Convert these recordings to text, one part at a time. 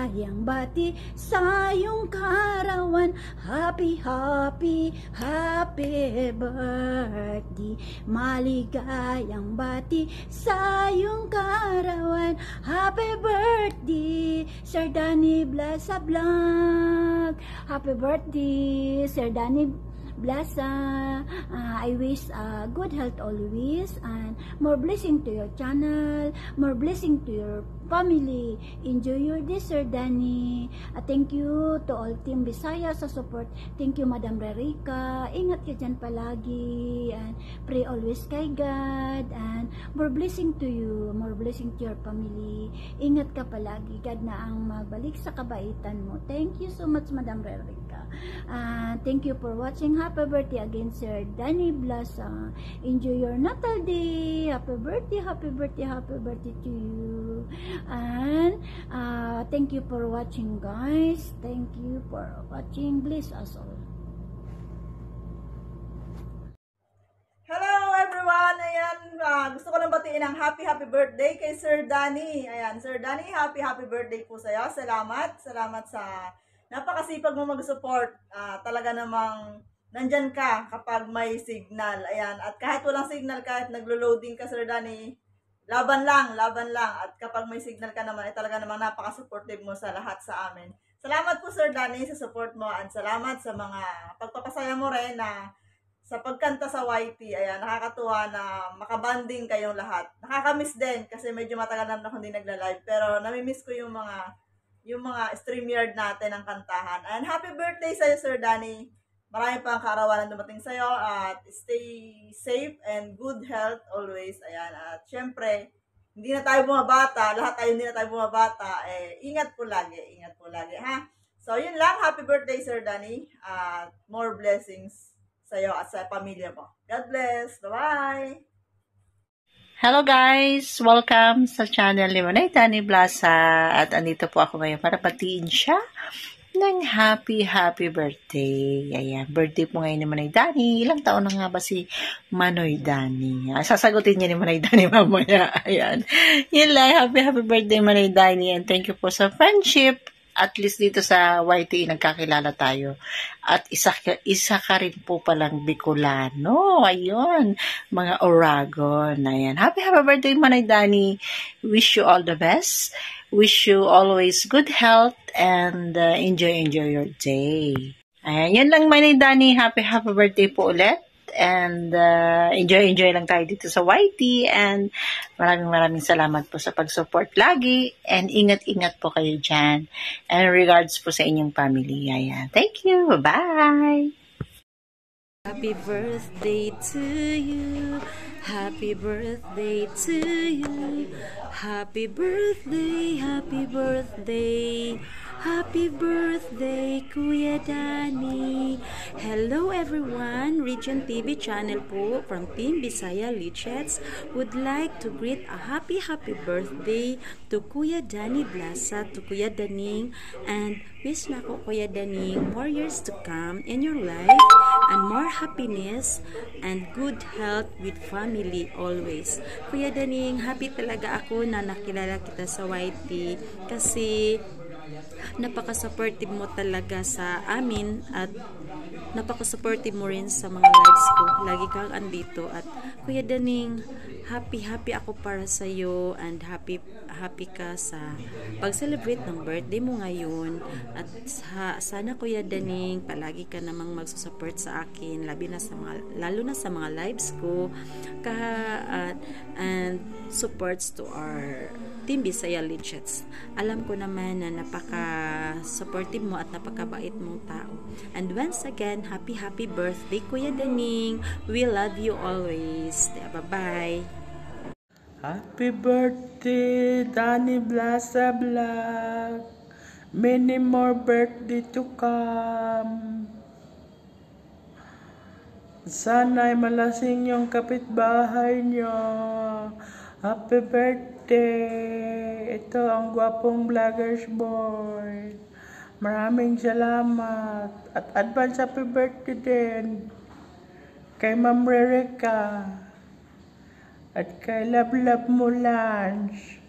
maligayang bati sa iyong karawan. Happy, happy, happy birthday. Maligayang bati sa iyong karawan. Happy birthday, Sir Danny Blasa Vlog. Happy birthday, Sir Danny Blasa. Uh, I wish uh, good health always and more blessing to your channel, more blessing to your family. Enjoy your day, Sir Danny. Uh, thank you to all Team Bisaya sa support. Thank you, Madam Rerica. Ingat ka dyan palagi. And pray always kay God. And more blessing to you, more blessing to your family. Ingat ka palagi. God na ang magbalik sa kabaitan mo. Thank you so much, Madam Rerica. Uh, thank you for watching. Happy birthday again, Sir Danny Blasa. Enjoy your Natal Day. Happy birthday, happy birthday, happy birthday to you. And uh, thank you for watching, guys. Thank you for watching. Bless us all. Ah, gusto ko lang batiin ang happy happy birthday kay Sir Danny. Ayan, Sir Danny, happy happy birthday po sa'yo. Salamat, salamat sa napakasipag mo mag-support. Ah, talaga namang nandyan ka kapag may signal. Ayan, at kahit walang signal, kahit naglo-loading ka Sir Danny, laban lang, laban lang. At kapag may signal ka naman, ay talaga namang napaka-supportive mo sa lahat sa amin. Salamat po Sir Danny sa support mo at salamat sa mga pagpapasaya mo rin na sa pagkanta sa YT, ayan, nakakatuwa na makabanding kayong lahat. Nakakamiss din kasi medyo matagal na ako hindi nagla-live. Pero namimiss ko yung mga yung mga StreamYard natin ng kantahan. And happy birthday sa'yo, Sir Danny. Marami pang kaarawan dumating sa'yo at stay safe and good health always. Ayan, at syempre, hindi na tayo bumabata, lahat tayo hindi na tayo bumabata, eh, ingat po lagi, ingat po lagi, ha? So, yun lang. Happy birthday, Sir Danny. At more blessings sa'yo at sa pamilya mo. God bless. Bye-bye! Hello guys! Welcome sa channel ni Manay Tani Blasa at andito po ako ngayon para patiin siya ng happy, happy birthday. Ayan, birthday po ngayon ni Manay Dani. Ilang taon na nga ba si Manoy Dani? Ah, Sasagutin niya ni Manay Dani mamaya. Ayan. Yun lang, happy, happy birthday Manay Dani and thank you po sa friendship at least dito sa YT nagkakilala tayo. At isa, isa ka rin po palang Bicolano. Ayun, mga Oragon. Ayan. Happy, happy birthday, Manay Dani. Wish you all the best. Wish you always good health and uh, enjoy, enjoy your day. Ayan, yun lang, Manay Dani. Happy, happy birthday po ulit and uh, enjoy enjoy lang tayo dito sa YT and maraming maraming salamat po sa pag-support lagi and ingat-ingat po kayo dyan and regards po sa inyong family. Ayan. Thank you. Bye-bye. Happy birthday to you. Happy birthday to you. Happy birthday, happy birthday. Happy birthday, Kuya Danny. Hello everyone, Region TV channel po from Team Bisaya Lichets would like to greet a happy happy birthday to Kuya Danny Blasa, to Kuya Daning, and wish na ko Kuya Daning more years to come in your life and more happiness and good health with family always. Kuya Daning, happy talaga ako na nakilala kita sa YT kasi napaka-supportive mo talaga sa amin at napaka-supportive mo rin sa mga lives ko. Lagi kang andito at Kuya Daning, happy happy ako para sa iyo and happy happy ka sa pag-celebrate ng birthday mo ngayon at sa, sana Kuya Daning palagi ka namang magsusupport sa akin labi na sa mga lalo na sa mga lives ko ka at and supports to our Team Bisaya Legends. Alam ko naman na napaka-supportive mo at napakabait mong tao. And once again, happy happy birthday Kuya Daning. We love you always. Bye-bye. Happy birthday, Danny Blasa Black. Many more birthday to come. Sana'y malasing yung kapitbahay nyo. Happy birthday! Ito ang gwapong vloggers boy. Maraming salamat. At advance happy birthday din kay Ma'am Rerica at kay mo lunch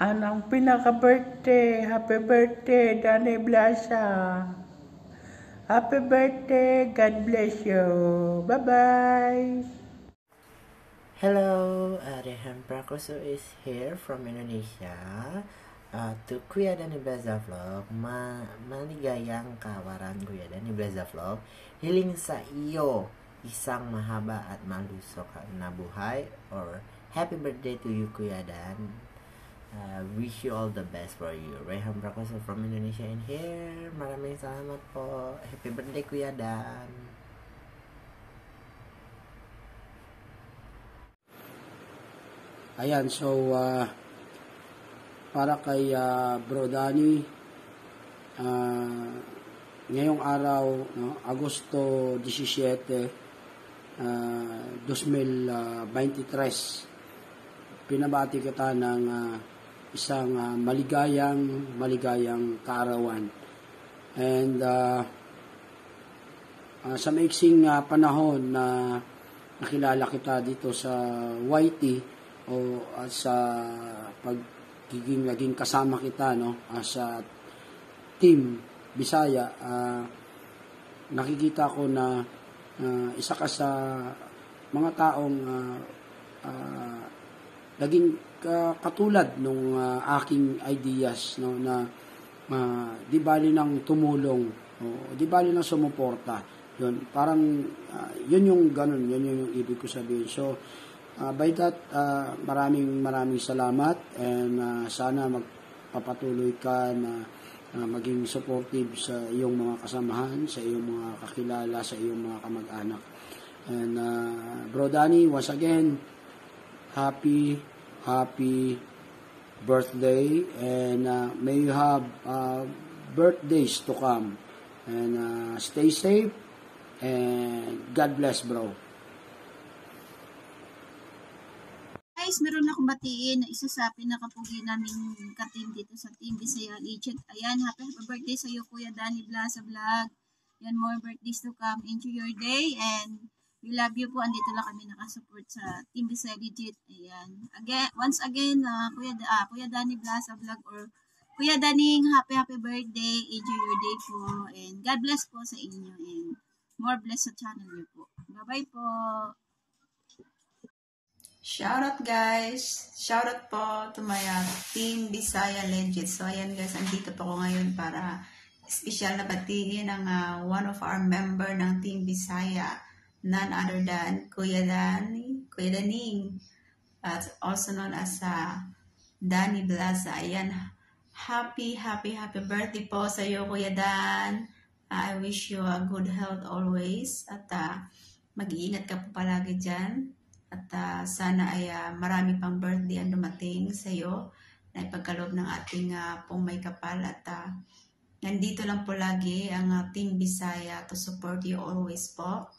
Anong pinaka-birthday? Happy birthday, Danny Blasa. Happy birthday. God bless you. Bye-bye. Hello, Rehan Prakoso is here from Indonesia uh, to Kuya Dani Blaza Vlog. Ma maligayang kawaran Kuya Dani Blaza Vlog. Hiling sa iyo isang mahaba at malusok na buhay or happy birthday to you Kuya Dan. Uh, wish you all the best for you. Rehan Prakoso from Indonesia in here. Maraming salamat po. Happy birthday Kuya Dan. Ayan, so ah, para kay ah, Bro Danny, ah, ngayong araw, no, Agosto 17, ah, 2023, pinabati kita ng ah, isang ah, maligayang, maligayang kaarawan. And ah, ah, sa maiksing ah, panahon na nakilala kita dito sa YT, o uh, sa pagiging naging kasama kita no uh, sa team Bisaya uh, nakikita ko na uh, isa ka sa mga taong uh, uh, naging katulad nung uh, aking ideas no na uh, di bali nang tumulong o di bali nang sumuporta. Yun parang uh, yun yung ganun yun yung ibig ko sabihin. So Uh, by that, uh, maraming maraming salamat and uh, sana magpapatuloy ka na uh, maging supportive sa iyong mga kasamahan, sa iyong mga kakilala, sa iyong mga kamag-anak. And uh, Bro Danny, once again, happy, happy birthday and uh, may you have uh, birthdays to come. And uh, stay safe and God bless, bro. Guys, meron akong batiin na isa sa pinakapugi naming katim dito sa Team Bisaya Legend. Ayan, happy, happy birthday sa iyo Kuya Danny Blasa Vlog. Yan, more birthdays to come. Enjoy your day and we love you po. Andito lang kami nakasupport sa Team Bisaya Legit. Ayan. Again, once again, uh, Kuya, uh, Kuya Danny Blasa Vlog or Kuya Daning, happy happy birthday. Enjoy your day po. And God bless po sa inyo. And more bless sa channel niyo po. Bye-bye po. Shoutout guys! Shoutout po to my uh, Team Bisaya Legend. So ayan guys, andito po ako ngayon para special na batiin ang uh, one of our member ng Team Bisaya, none other than Kuya Dani, Kuya Daning, at also known as uh, Danny Blaza. Ayan, happy, happy, happy birthday po sa iyo Kuya Dan. Uh, I wish you a good health always at uh, mag-iingat ka po palagi dyan. At uh, sana ay uh, marami pang birthday ang dumating sa iyo na ipagkaloob ng ating uh, pong may kapal. At uh, nandito lang po lagi ang uh, Team Bisaya to support you always po.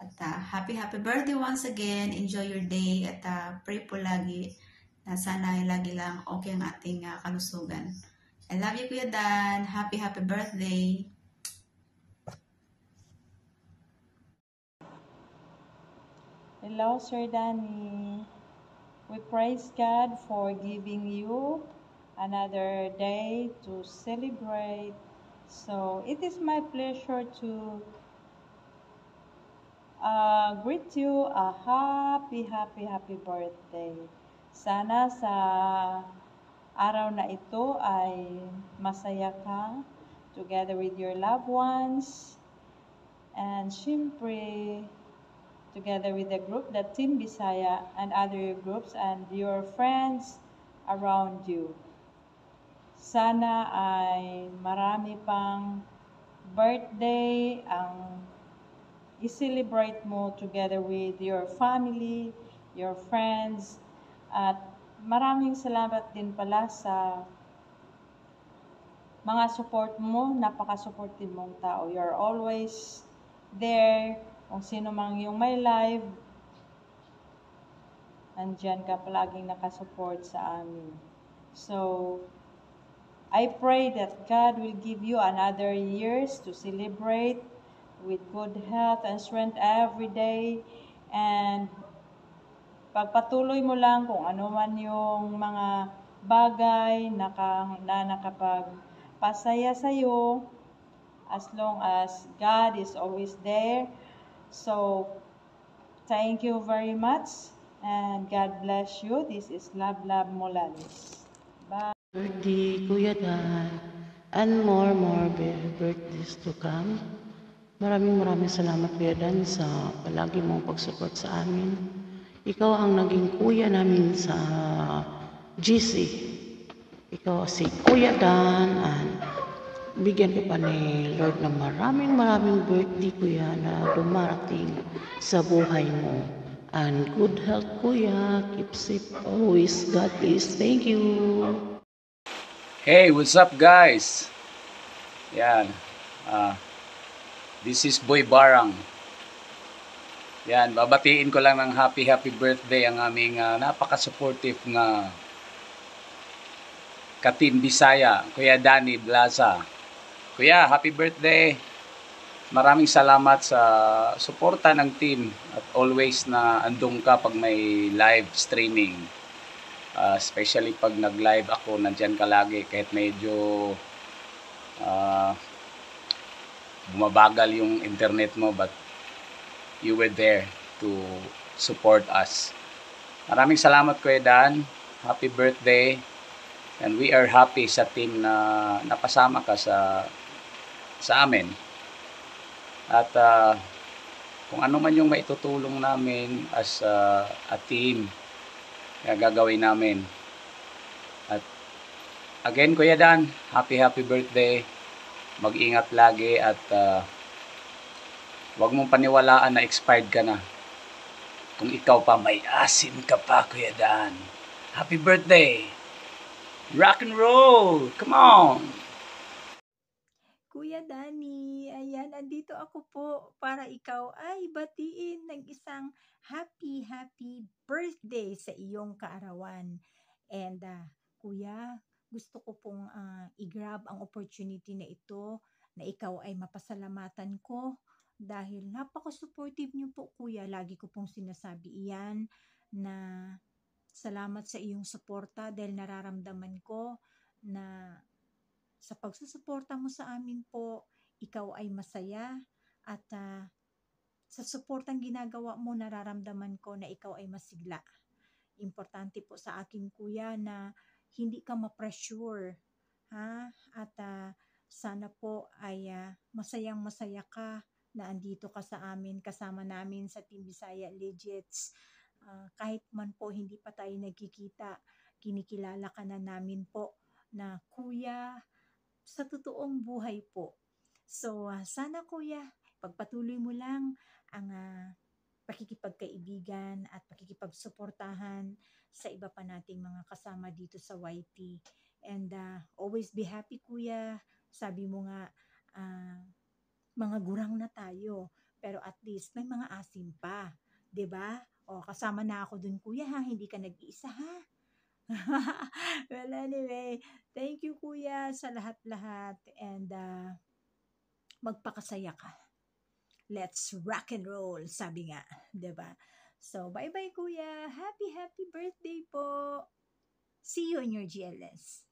At uh, happy, happy birthday once again. Enjoy your day at uh, pray po lagi na sana ay lagi lang okay ang ating uh, kalusugan. I love you, Kuya Dan. Happy, happy birthday. Hello, Sir Danny. We praise God for giving you another day to celebrate. So it is my pleasure to uh, greet you a happy, happy, happy birthday. Sana sa araw na ito ay masaya ka together with your loved ones. And syempre, together with the group, the Team Bisaya and other groups and your friends around you. Sana ay marami pang birthday ang i-celebrate mo together with your family, your friends, at maraming salamat din pala sa mga support mo, napaka-supportive mong tao. You're always there kung sino mang yung may live, andyan ka palaging nakasupport sa amin. So, I pray that God will give you another years to celebrate with good health and strength every day. And pagpatuloy mo lang kung ano man yung mga bagay naka, na nakapagpasaya sa'yo as long as God is always there. So, thank you very much and God bless you. This is Love Love Morales. Bye. birthday, Kuya Dan, and more, more bir- birthdays to come. Maraming maraming salamat, Kuya Dan, sa palagi mong pag-support sa amin. Ikaw ang naging kuya namin sa GC. Ikaw si Kuya Dan, and bigyan ko pa ni Lord ng maraming maraming birthday, Kuya, na dumarating sa buhay mo. And good health, Kuya. Keep safe always. God bless. Thank you. Hey, what's up guys? Yan. Ah, this is Boy Barang. Yan, babatiin ko lang ng happy happy birthday ang aming ah, napaka-supportive nga ka-team Bisaya, Kuya Danny Blaza. Kuya, happy birthday. Maraming salamat sa suporta ng team at always na andong ka pag may live streaming. Uh, especially pag nag-live ako, nandyan ka lagi kahit medyo uh, bumabagal yung internet mo but you were there to support us. Maraming salamat Kuya Dan. Happy birthday. And we are happy sa team na napasama ka sa sa amin. At uh, kung ano man yung maitutulong namin as uh, a team, kaya gagawin namin. At again, Kuya Dan, happy happy birthday. Mag-ingat lagi at uh, wag mong paniwalaan na expired ka na. Kung ikaw pa may asim ka pa, Kuya Dan. Happy birthday! Rock and roll! Come on! Kuya Dani, ayan, andito ako po para ikaw ay batiin ng isang happy, happy birthday sa iyong kaarawan. And uh, kuya, gusto ko pong uh, i-grab ang opportunity na ito na ikaw ay mapasalamatan ko dahil napaka-supportive niyo po kuya. Lagi ko pong sinasabi iyan na salamat sa iyong suporta dahil nararamdaman ko na sa pagsusuporta mo sa amin po, ikaw ay masaya at uh, sa suportang ginagawa mo, nararamdaman ko na ikaw ay masigla. Importante po sa akin kuya na hindi ka ma-pressure. Ha? At uh, sana po ay uh, masayang masaya ka na andito ka sa amin, kasama namin sa Team Bisaya Legits. Uh, kahit man po hindi pa tayo nagkikita, kinikilala ka na namin po na kuya, sa totoong buhay po. So, uh, sana kuya, pagpatuloy mo lang ang uh, pakikipagkaibigan at pakikipagsuportahan sa iba pa nating mga kasama dito sa YT. And uh, always be happy kuya. Sabi mo nga, uh, mga gurang na tayo. Pero at least may mga asim pa. 'di ba? O kasama na ako dun kuya ha, hindi ka nag-iisa ha. well, anyway, thank you kuya sa lahat-lahat and uh, magpakasaya ka. Let's rock and roll, sabi nga, 'di ba? So, bye-bye kuya. Happy happy birthday po. See you in your GLS.